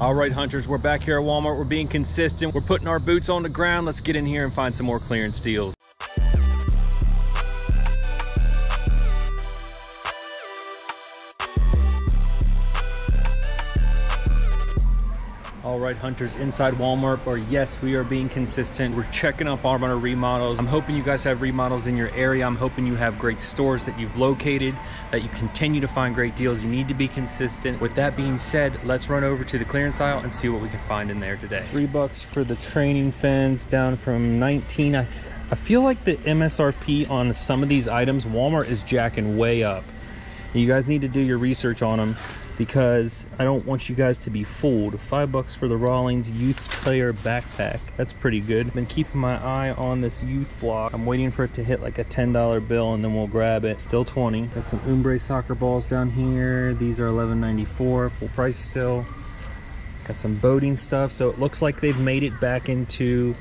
All right, hunters, we're back here at Walmart. We're being consistent. We're putting our boots on the ground. Let's get in here and find some more clearance deals. All right, hunters inside Walmart, or yes, we are being consistent. We're checking up on our remodels. I'm hoping you guys have remodels in your area. I'm hoping you have great stores that you've located, that you continue to find great deals. You need to be consistent. With that being said, let's run over to the clearance aisle and see what we can find in there today. Three bucks for the training fins down from 19. I, I feel like the MSRP on some of these items, Walmart is jacking way up. You guys need to do your research on them because I don't want you guys to be fooled. Five bucks for the Rawlings Youth Player Backpack. That's pretty good. Been keeping my eye on this youth block. I'm waiting for it to hit like a $10 bill and then we'll grab it. Still 20. Got some Umbro soccer balls down here. These are $11.94, full price still. Got some boating stuff. So it looks like they've made it back into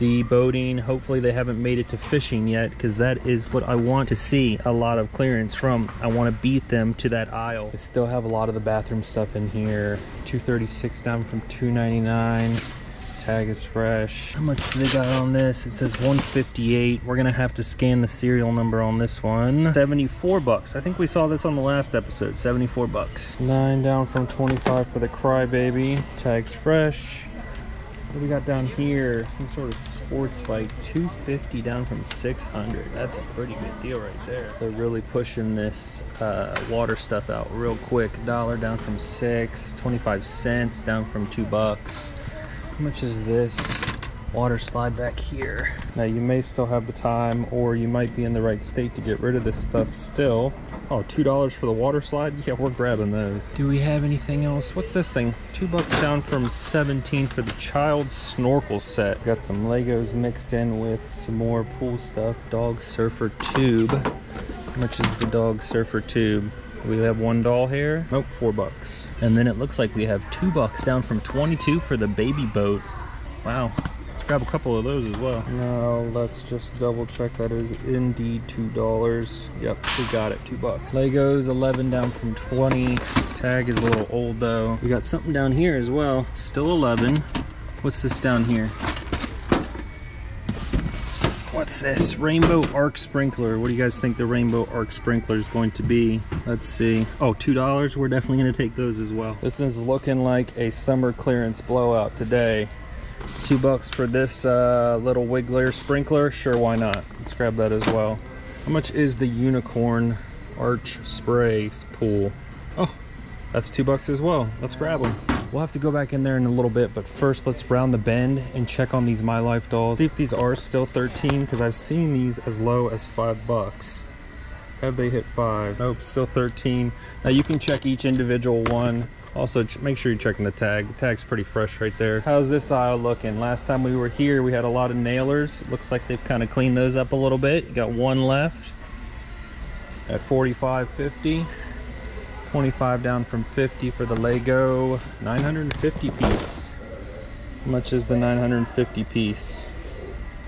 the boating hopefully they haven't made it to fishing yet because that is what i want to see a lot of clearance from. I want to beat them to that aisle. I still have a lot of the bathroom stuff in here. 236 down from 299 tag is fresh. How much do they got on this? It says 158 we're gonna have to scan the serial number on this one. 74 bucks. I think we saw this on the last episode. 74 bucks. Nine down from 25 for the crybaby. Tags fresh. What do we got down here? Some sort of sports bike. 250 down from 600. That's a pretty good deal right there. They're really pushing this uh, water stuff out real quick. Dollar down from six. 25 cents down from two bucks. How much is this? Water slide back here. Now you may still have the time or you might be in the right state to get rid of this stuff still. Oh, $2 for the water slide? Yeah, we're grabbing those. Do we have anything else? What's this thing? Two bucks down from 17 for the child snorkel set. Got some Legos mixed in with some more pool stuff. Dog surfer tube. How much is the dog surfer tube? We have one doll here. Nope, four bucks. And then it looks like we have two bucks down from 22 for the baby boat. Wow, grab a couple of those as well. Now let's just double check that is indeed two dollars. Yep, we got it, two bucks. Legos 11 down from 20. Tag is a little old though. We got something down here as well, still 11. What's this down here? What's this? Rainbow Arc Sprinkler. What do you guys think the Rainbow Arc Sprinkler is going to be? Let's see. Oh, $2. We're definitely going to take those as well. This is looking like a summer clearance blowout today. Two bucks for this uh, little wiggler sprinkler. Sure, why not? Let's grab that as well. How much is the unicorn arch spray pool? Oh, that's two bucks as well. Let's grab them. We'll have to go back in there in a little bit, but first let's round the bend and check on these My Life dolls. See if these are still 13, because I've seen these as low as five bucks. Have they hit five? Nope, still 13. Now you can check each individual one also, make sure you're checking the tag. The tag's pretty fresh right there. How's this aisle looking? Last time we were here, we had a lot of nailers. Looks like they've kind of cleaned those up a little bit. You got one left at 45.50. 25 down from 50 for the Lego 950 piece. How much is the 950 piece?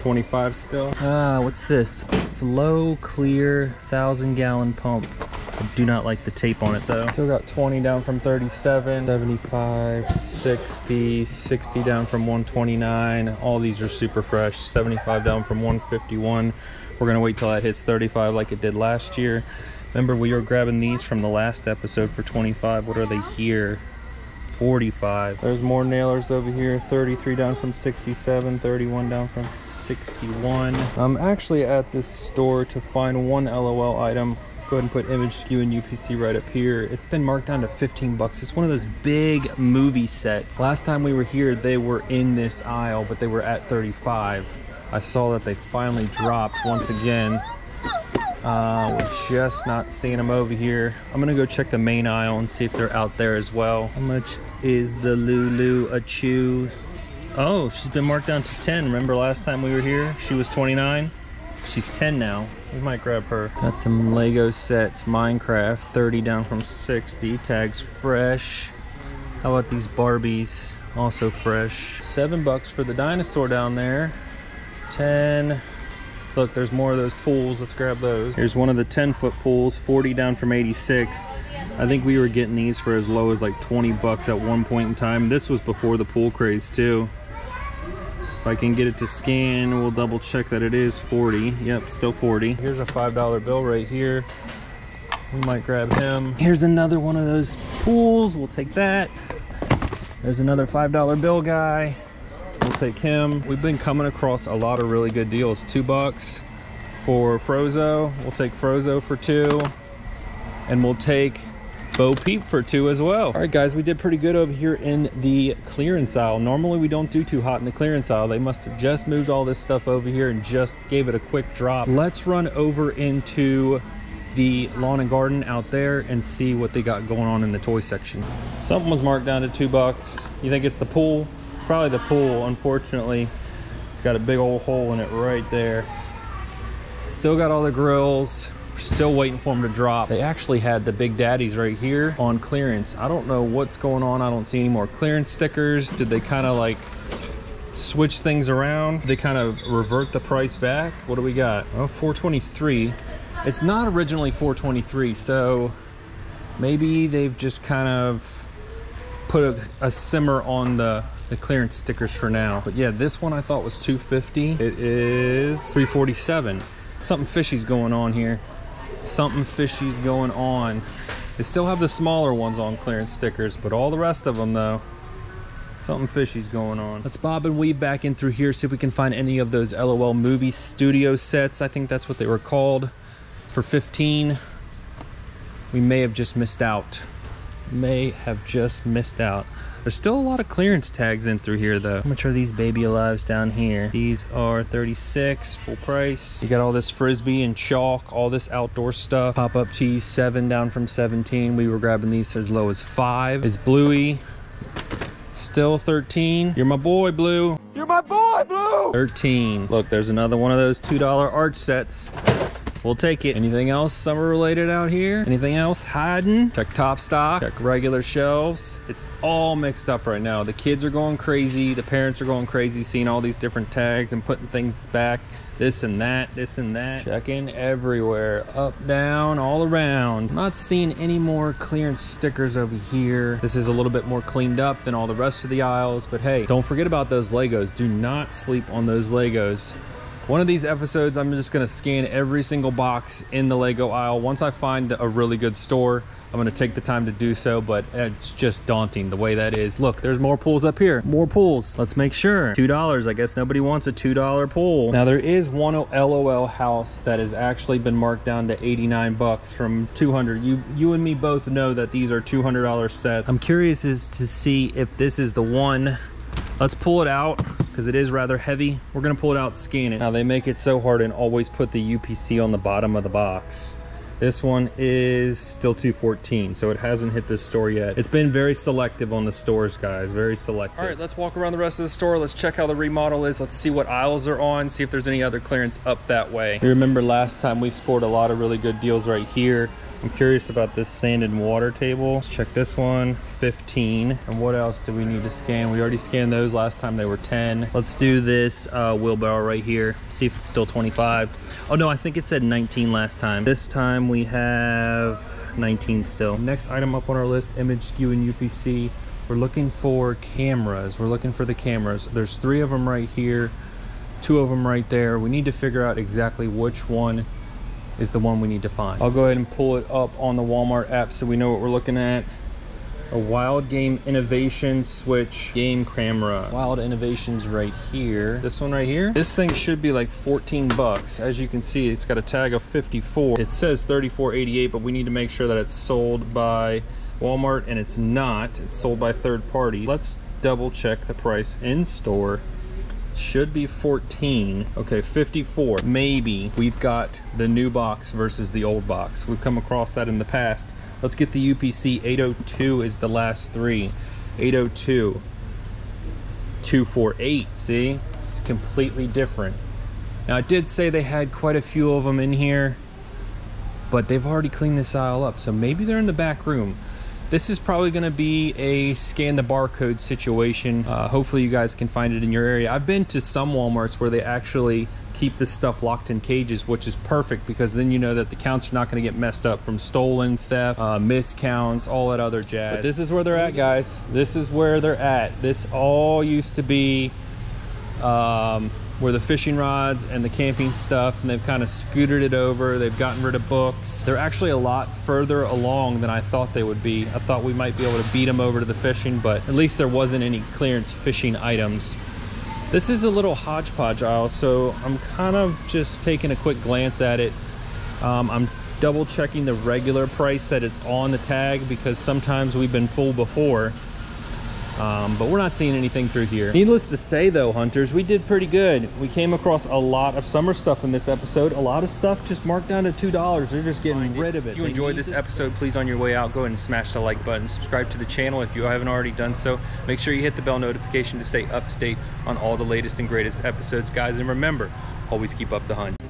25 still. Ah, what's this? Flow Clear 1,000 gallon pump. I do not like the tape on it though. Still got 20 down from 37, 75, 60, 60 down from 129. All these are super fresh. 75 down from 151. We're gonna wait till that hits 35 like it did last year. Remember we were grabbing these from the last episode for 25. What are they here? 45. There's more nailers over here. 33 down from 67, 31 down from 61. I'm actually at this store to find one LOL item. Go ahead and put image SKU and UPC right up here. It's been marked down to 15 bucks. It's one of those big movie sets. Last time we were here, they were in this aisle, but they were at 35. I saw that they finally dropped once again. Uh, we're just not seeing them over here. I'm gonna go check the main aisle and see if they're out there as well. How much is the Lulu Achu Oh, she's been marked down to 10. Remember last time we were here? She was 29. She's 10 now. We might grab her. Got some Lego sets. Minecraft, 30 down from 60. Tags fresh. How about these Barbies? Also fresh. Seven bucks for the dinosaur down there. 10. Look, there's more of those pools. Let's grab those. Here's one of the 10 foot pools. 40 down from 86. I think we were getting these for as low as like 20 bucks at one point in time. This was before the pool craze too. If I can get it to scan, we'll double check that it is 40. Yep, still 40. Here's a $5 bill right here. We might grab him. Here's another one of those pools. We'll take that. There's another $5 bill guy. We'll take him. We've been coming across a lot of really good deals. Two bucks for Frozo. We'll take Frozo for two. And we'll take Bo Peep for two as well. All right, guys, we did pretty good over here in the clearance aisle. Normally, we don't do too hot in the clearance aisle. They must have just moved all this stuff over here and just gave it a quick drop. Let's run over into the lawn and garden out there and see what they got going on in the toy section. Something was marked down to two bucks. You think it's the pool? It's probably the pool, unfortunately. It's got a big old hole in it right there. Still got all the grills. Still waiting for them to drop. They actually had the Big Daddies right here on clearance. I don't know what's going on. I don't see any more clearance stickers. Did they kind of like switch things around? They kind of revert the price back. What do we got? Oh, 423. It's not originally 423, so maybe they've just kind of put a, a, simmer on the, the clearance stickers for now. But yeah, this one I thought was 250. It is 347. Something fishy's going on here. Something fishy's going on. They still have the smaller ones on clearance stickers, but all the rest of them though, something fishy's going on. Let's bob and weave back in through here, see if we can find any of those LOL movie studio sets. I think that's what they were called for 15 we may have just missed out may have just missed out there's still a lot of clearance tags in through here though how much are these baby alives down here these are 36 full price you got all this frisbee and chalk all this outdoor stuff pop-up tees seven down from 17 we were grabbing these as low as five is bluey Still 13. You're my boy, Blue. You're my boy, Blue. 13. Look, there's another one of those $2 arch sets. We'll take it. Anything else summer related out here? Anything else hiding? Check top stock, check regular shelves. It's all mixed up right now. The kids are going crazy. The parents are going crazy seeing all these different tags and putting things back. This and that, this and that. Checking everywhere, up, down, all around. Not seeing any more clearance stickers over here. This is a little bit more cleaned up than all the rest of the aisles, but hey, don't forget about those Legos. Do not sleep on those Legos. One of these episodes, I'm just gonna scan every single box in the Lego aisle. Once I find a really good store, I'm gonna take the time to do so, but it's just daunting the way that is. Look, there's more pools up here. More pools. Let's make sure. $2. I guess nobody wants a $2 pool. Now there is one LOL house that has actually been marked down to 89 bucks from 200. You you and me both know that these are $200 sets. I'm curious as to see if this is the one. Let's pull it out because it is rather heavy. We're gonna pull it out, scan it. Now they make it so hard and always put the UPC on the bottom of the box. This one is still 214, so it hasn't hit this store yet. It's been very selective on the stores, guys, very selective. All right, let's walk around the rest of the store. Let's check how the remodel is. Let's see what aisles are on, see if there's any other clearance up that way. You remember last time we scored a lot of really good deals right here. I'm curious about this sand and water table. Let's check this one, 15. And what else do we need to scan? We already scanned those last time, they were 10. Let's do this uh, wheelbarrow right here, see if it's still 25. Oh no, I think it said 19 last time. This time we have 19 still. Next item up on our list, image SKU and UPC. We're looking for cameras. We're looking for the cameras. There's three of them right here, two of them right there. We need to figure out exactly which one is the one we need to find. I'll go ahead and pull it up on the Walmart app so we know what we're looking at. A Wild Game Innovation Switch game camera. Wild Innovations right here. This one right here. This thing should be like 14 bucks. As you can see, it's got a tag of 54. It says 34.88, but we need to make sure that it's sold by Walmart and it's not. It's sold by third party. Let's double check the price in store should be 14 okay 54 maybe we've got the new box versus the old box we've come across that in the past let's get the upc 802 is the last three. 802 248 see? It's completely different. Now i did say they had quite a few of them in here but they've already cleaned this aisle up so maybe they're in the back room. This is probably going to be a scan the barcode situation. Uh, hopefully you guys can find it in your area. I've been to some Walmarts where they actually keep this stuff locked in cages, which is perfect because then you know that the counts are not going to get messed up from stolen, theft, uh, miscounts, all that other jazz. But this is where they're at, guys. This is where they're at. This all used to be um, where the fishing rods and the camping stuff and they've kind of scooted it over they've gotten rid of books they're actually a lot further along than i thought they would be i thought we might be able to beat them over to the fishing but at least there wasn't any clearance fishing items this is a little hodgepodge aisle so i'm kind of just taking a quick glance at it. Um, i'm double checking the regular price that it's on the tag because sometimes we've been full before um, but we're not seeing anything through here. Needless to say though, hunters, we did pretty good. We came across a lot of summer stuff in this episode. A lot of stuff just marked down to $2. They're just getting rid of it. If you they enjoyed this, this episode, please on your way out, go ahead and smash the like button. Subscribe to the channel if you haven't already done so. Make sure you hit the bell notification to stay up to date on all the latest and greatest episodes, guys. And remember, always keep up the hunt.